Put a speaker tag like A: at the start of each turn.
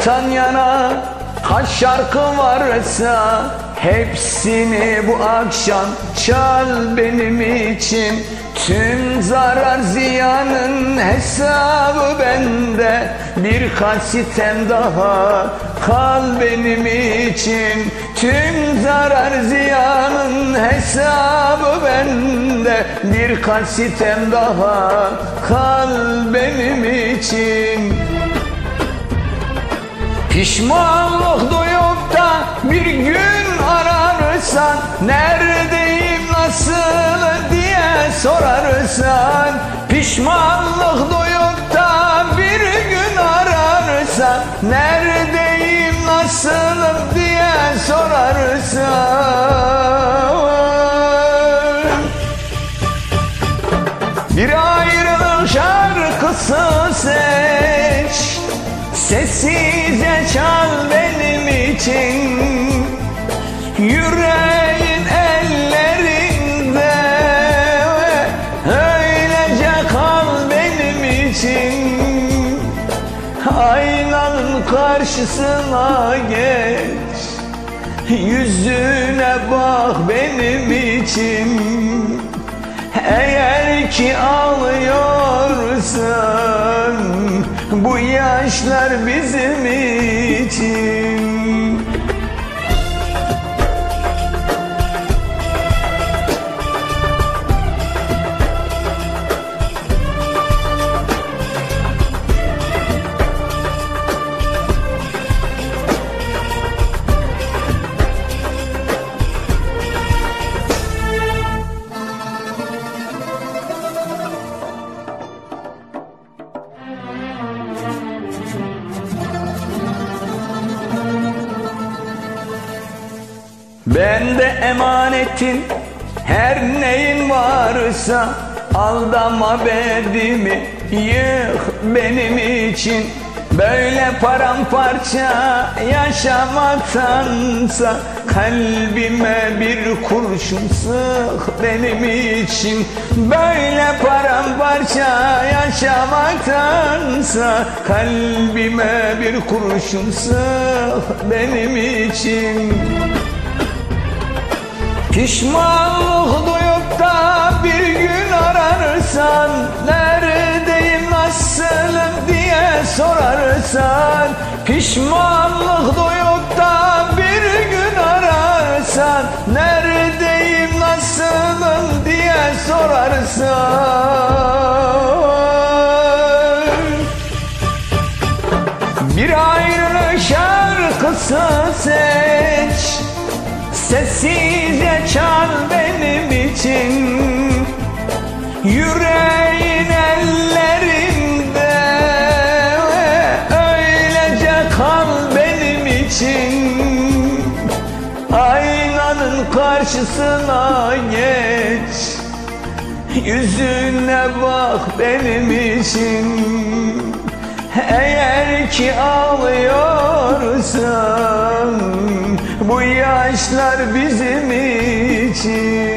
A: Ayrılıktan yana kaç şarkı varsa Hepsini bu akşam çal benim için. Tüm zarar ziyanın hesabı bende. Birkaç sitem daha kal benim için. Tüm zarar ziyanın hesabı bende. Birkaç sitem daha kal benim için Pişmanlık duyup da bir gün ararsan Neredeyim nasıl? diye sorarsan Pişmanlık duyup da bir gün ararsan Neredeyim nasılım diye sorarsan. Bir ayrılık şarkısı seç Sessizce çal benim için. Yüreğin ellerinde. Öylece kal benim için. Aynanın karşısına geç. Yüzüne bak benim için. Eğer ki ağlıyorsan yaşlar bizim için Ben de emanetin her neyin varsa Aldama bedimi yık benim için. Böyle paramparça yaşamaktansa Kalbime bir kurşun sık benim için. Böyle paramparça yaşamaktansa Kalbime bir kurşun sık benim için Pişmanlık duyup da bir gün ararsan Neredeyim nasılım diye sorarsan. Pişmanlık duyup da bir gün ararsan Neredeyim nasılım diye sorarsan. Bir ayrılık şarkısı seç Sessizce çal benim için. Yüreğin ellerinde. Öylece kal benim için. Aynanın karşısına geç. Yüzüne bak benim için. Eğer ki ağlıyorsan Bu yaşlar bizim için